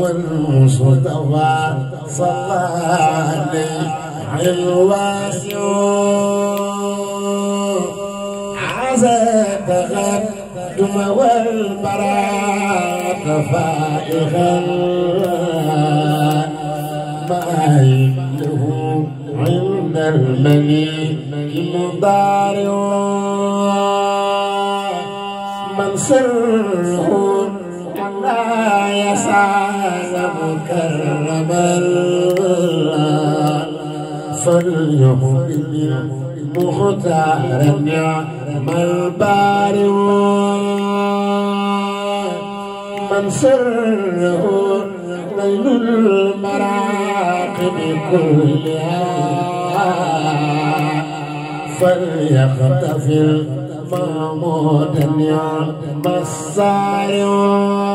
والمصطفى صلى عليه الواسع. عسى تقدم والبراءة فائغا ما عنده عند المليك مضارع من سره يسعى مكرما فليهدي مختار النعم البارئ من سره ليل المراقب كلها فليقتفل محمود النعم الصارم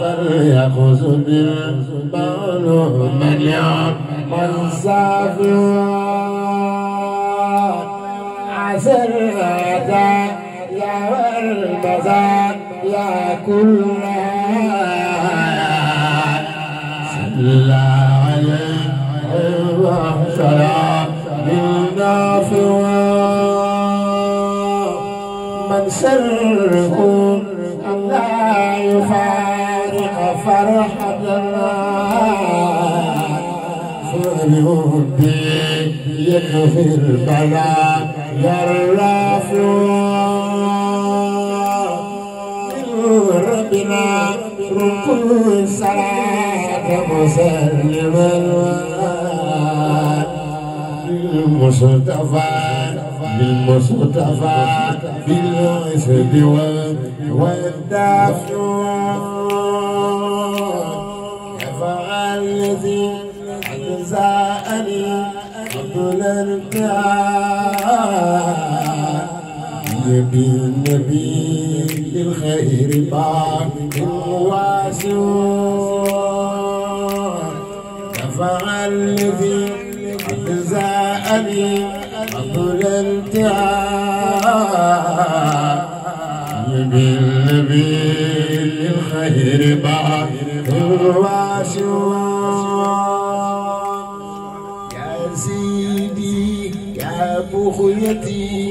فليأخذ بالمعلوم من يعمل سافرا عسر يا والمزاد يا كل صلى عليه وسلم. بالنافع من سره لا يفارق فرحة الله فليهدي يكفي البلاء. ربنا ركن الصلاة مسلما للمصطفى للمصطفى بالعسد والدافع يفعل الذي أجزاءني قبل الارتعاء يبي النبي للخير باب واسع يفعل الذي أجزاءني قبل الانتهاء يبي النبي للخير باب واسع بخيتي